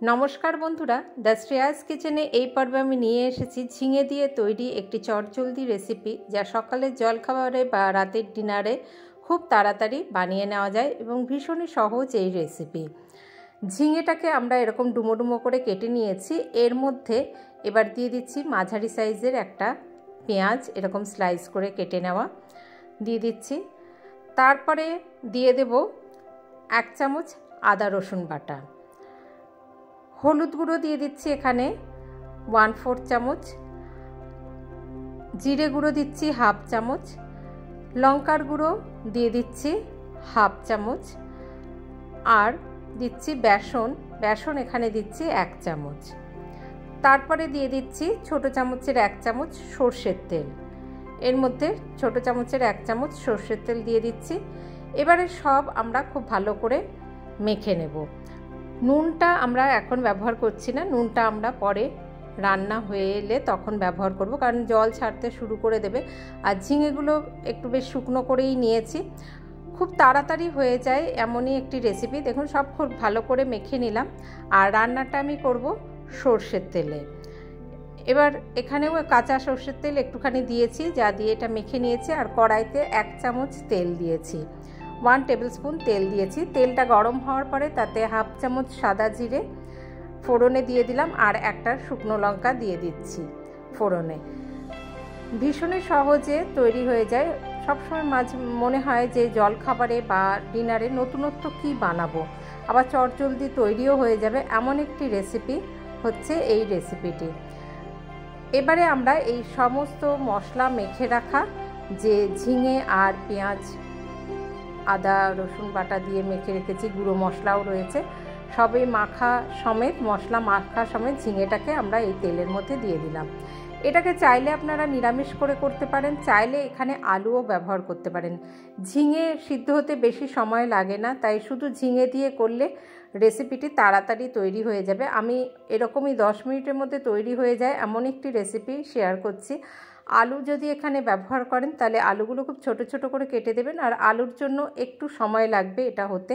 নমস্কার বন্ধুরা, দ্য শ্রেয়াস কিচেনে এই পর্বে আমি নিয়ে এসেছি ঝিঙে দিয়ে তৈরি একটি চটজলদি রেসিপি যা সকালের জলখাবারে বা রাতের ডিনারে খুব তাড়াতাড়ি বানিয়ে নেওয়া যায় এবং ভীষণই সহজ এই রেসিপি। ঝিঙেটাকে আমরা এরকম ডুমো ডুমো করে কেটে নিয়েছি। এর মধ্যে এবার দিয়ে দিচ্ছি মাঝারি সাইজের একটা পেঁয়াজ, এরকম স্লাইস করে কেটে নেওয়া। দিয়ে দিচ্ছি। তারপরে দিয়ে দেব এক চামচ আদা রসুন বাটা। হলুদ গুঁড়ো দিয়ে দিচ্ছি এখানে ওয়ান ফোর চামচ। জিরে গুঁড়ো দিচ্ছি হাফ চামচ। লঙ্কার গুঁড়ো দিয়ে দিচ্ছি হাফ চামচ। আর দিচ্ছি বেসন বেসন এখানে দিচ্ছি এক চামচ। তারপরে দিয়ে দিচ্ছি ছোট চামচের এক চামচ সর্ষের তেল। এর মধ্যে ছোট চামচের এক চামচ সর্ষের তেল দিয়ে দিচ্ছি। এবারে সব আমরা খুব ভালো করে মেখে নেব। নুনটা আমরা এখন ব্যবহার করছি না, নুনটা আমরা পরে রান্না হয়ে এলে তখন ব্যবহার করব, কারণ জল ছাড়তে শুরু করে দেবে। আর ঝিঙেগুলো একটু বেশ শুকনো করেই নিয়েছি। খুব তাড়াতাড়ি হয়ে যায় এমনই একটি রেসিপি দেখুন, সব খুব ভালো করে মেখে নিলাম। আর রান্নাটা আমি করব সর্ষের তেলে। এবার এখানেও কাঁচা সর্ষের তেল একটুখানি দিয়েছি, যা দিয়ে এটা মেখে নিয়েছি। আর কড়াইতে এক চামচ তেল দিয়েছি। ওয়ান টেবিল স্পুন তেল দিয়েছি। তেলটা গরম হওয়ার পরে তাতে হাফ চামচ সাদা জিরে ফোড়নে দিয়ে দিলাম আর একটা শুকনো লঙ্কা দিয়ে দিচ্ছি ফোড়নে। ভীষণই সহজে তৈরি হয়ে যায়। সবসময় মাঝে মনে হয় যে জল খাবারে বা ডিনারে নতুনত্ব কি বানাবো? আবার চটজলদি তৈরিও হয়ে যাবে। এমন একটি রেসিপি হচ্ছে এই রেসিপিটি। এবারে আমরা এই সমস্ত মশলা মেখে রাখা যে ঝিঙে আর পেঁয়াজ আদা, রসুন বাটা দিয়ে মেখে রেখেছি, গুঁড়ো মশলাও রয়েছে। সবে মাখা সমেত, মশলা মাখা সমেত ঝিঙেটাকে আমরা এই তেলের মধ্যে দিয়ে দিলাম। এটাকে চাইলে আপনারা নিরামিষ করে করতে পারেন, চাইলে এখানে আলুও ব্যবহার করতে পারেন। ঝিঙে সিদ্ধ হতে বেশি সময় লাগে না, তাই শুধু ঝিঙে দিয়ে করলে রেসিপিটি তাড়াতাড়ি তৈরি হয়ে যাবে। আমি এরকমই দশ মিনিটের মধ্যে তৈরি হয়ে যায়, এমন একটি রেসিপি শেয়ার করছি। আলু যদি এখানে ব্যবহার করেন, তাহলে আলুগুলো খুব ছোট ছোট করে কেটে দেবেন আর আলুর জন্য একটু সময় লাগবে এটা হতে।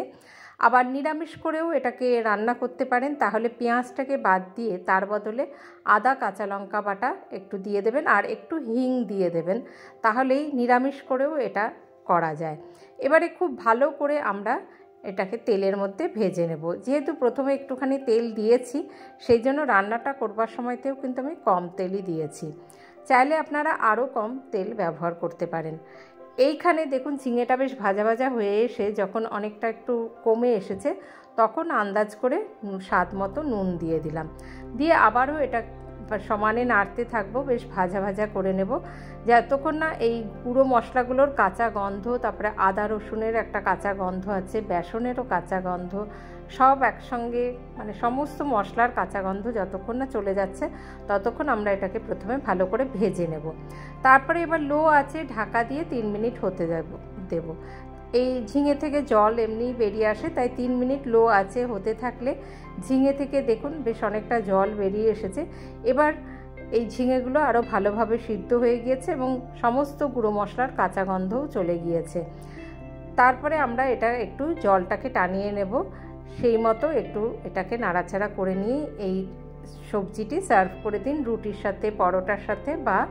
আবার নিরামিষ করেও এটাকে রান্না করতে পারেন, তাহলে পেঁয়াজটাকে বাদ দিয়ে তার বদলে আদা, কাঁচা লঙ্কা বাটা একটু দিয়ে দেবেন আর একটু হিং দিয়ে দেবেন, তাহলেই নিরামিষ করেও এটা করা যায়। এবারে খুব ভালো করে আমরা এটাকে তেলের মধ্যে ভেজে নেব। যেহেতু প্রথমে একটুখানি তেল দিয়েছি, সেই জন্য রান্নাটা করবার সময়তেও কিন্তু আমি কম তেলই দিয়েছি। চাইলে আপনারা আরও কম তেল ব্যবহার করতে পারেন। এইখানে দেখুন ঝিঙেটা বেশ ভাজা ভাজা হয়ে এসে যখন অনেকটা একটু কমে এসেছে, তখন আন্দাজ করে স্বাদ মতো নুন দিয়ে দিলাম। দিয়ে আবারও এটা সমানে নাড়তে থাকব, বেশ ভাজা ভাজা করে নেব। যতক্ষণ না এই পুরো মশলাগুলোর কাঁচা গন্ধ, তারপরে আদা রসুনের একটা কাঁচা গন্ধ আছে, বেসনেরও কাঁচা গন্ধ, সব একসঙ্গে মানে সমস্ত মশলার কাঁচা গন্ধ যতক্ষণ না চলে যাচ্ছে, ততক্ষণ আমরা এটাকে প্রথমে ভালো করে ভেজে নেব। তারপরে এবার লো আছে ঢাকা দিয়ে তিন মিনিট হতে দেব দেব। এই ঝিঙে থেকে জল এমনি বেরিয়ে আসে, তাই তিন মিনিট লো আছে হতে থাকলে ঝিঙে থেকে দেখুন বেশ অনেকটা জল বেরিয়ে এসেছে। এবার এই ঝিঙেগুলো আরও ভালোভাবে সিদ্ধ হয়ে গিয়েছে এবং সমস্ত গুঁড়ো মশলার কাঁচা গন্ধও চলে গিয়েছে। তারপরে আমরা এটা একটু জলটাকে টানিয়ে নেব। সেই মতো একটু এটাকে নাড়াচাড়া করে নিয়ে এই সবজিটি সার্ভ করে দিন। রুটির সাথে, পরোটার সাথে বা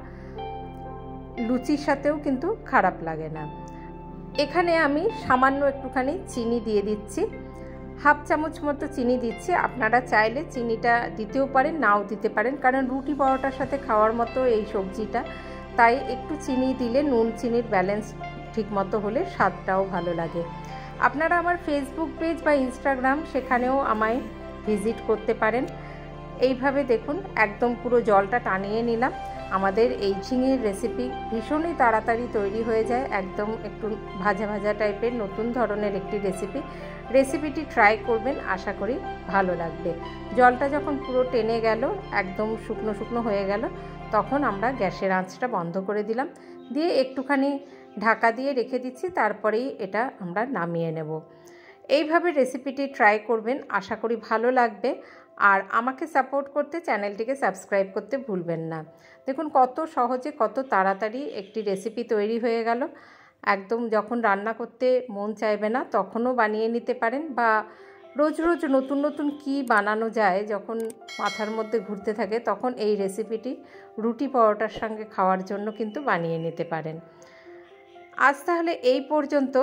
লুচির সাথেও কিন্তু খারাপ লাগে না। এখানে আমি সামান্য একটুখানি চিনি দিয়ে দিচ্ছি। হাফ চামচ মতো চিনি দিচ্ছি। আপনারা চাইলে চিনিটা দিতেও পারেন, নাও দিতে পারেন। কারণ রুটি পরোটার সাথে খাওয়ার মতো এই সবজিটা, তাই একটু চিনি দিলে নুন চিনির ব্যালেন্স ঠিক মতো হলে স্বাদটাও ভালো লাগে। আপনারা আমার ফেসবুক পেজ বা ইনস্টাগ্রাম সেখানেও আমায় ভিজিট করতে পারেন। এইভাবে দেখুন, একদম পুরো জলটা টানিয়ে নিলাম। আমাদের এই ঝিঙের রেসিপি ভীষণই তাড়াতাড়ি তৈরি হয়ে যায়, একদম একটু ভাজা ভাজা টাইপের নতুন ধরনের একটি রেসিপি রেসিপিটি ট্রাই করবেন, আশা করি ভালো লাগবে। জলটা যখন পুরো টেনে গেল, একদম শুকনো শুকনো হয়ে গেল, তখন আমরা গ্যাসের আঁচটা বন্ধ করে দিলাম। দিয়ে একটুখানি ঢাকা দিয়ে রেখে দিচ্ছি, তারপরেই এটা আমরা নামিয়ে নেব। এইভাবে রেসিপিটি ট্রাই করবেন, আশা করি ভালো লাগবে। আর আমাকে সাপোর্ট করতে চ্যানেলটিকে সাবস্ক্রাইব করতে ভুলবেন না। দেখুন, কত সহজে, কত তাড়াতাড়ি একটি রেসিপি তৈরি হয়ে গেল। একদম যখন রান্না করতে মন চাইবে না, তখনও বানিয়ে নিতে পারেন বা রোজ রোজ নতুন নতুন কি বানানো যায়, যখন মাথার মধ্যে ঘুরতে থাকে, তখন এই রেসিপিটি রুটি পরোটার সঙ্গে খাওয়ার জন্য কিন্তু বানিয়ে নিতে পারেন। আজ তাহলে এই পর্যন্ত।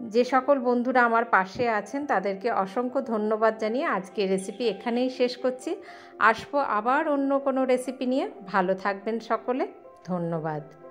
যে সকল বন্ধুরা আমার পাশে আছেন, তাদেরকে অসংখ্য ধন্যবাদ জানিয়ে আজকে রেসিপি এখানেই শেষ করছি। আসব আবার অন্য কোনো রেসিপি নিয়ে। ভালো থাকবেন সকলে। ধন্যবাদ।